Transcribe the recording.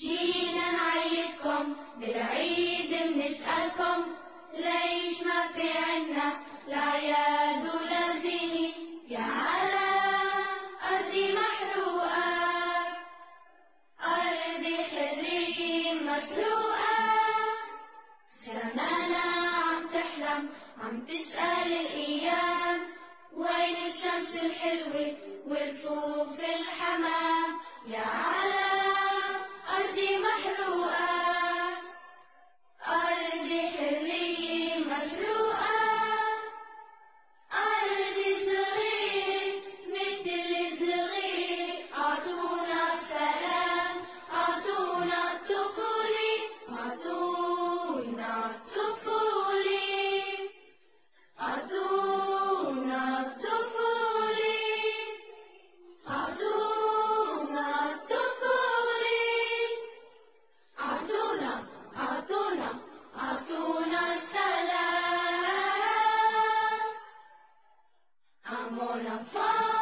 جينا نعيدكم بالعيد بنسألكم ليش ما في عنا لا يد ولا زينة يا على أرضي محروقة أرضي حرية مسروقة. زمانة عم تحلم عم تسأل الأيام. وين الشمس الحلوة ورفوف الحمام؟ يا على amor a